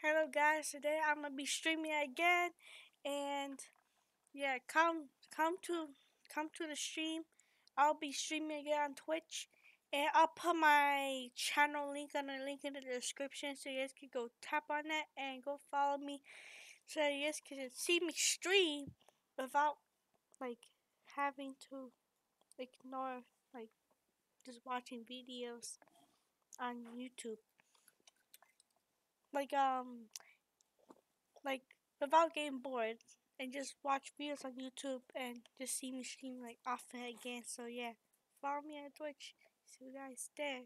Hello guys, today I'm gonna be streaming again. And yeah, come come to come to the stream. I'll be streaming again on Twitch. And I'll put my channel link on the link in the description so you guys can go tap on that and go follow me. So you guys can see me stream without like having to ignore like just watching videos on YouTube like um like without getting bored and just watch videos on YouTube and just see me stream like often again. So yeah, follow me on Twitch. See you guys there.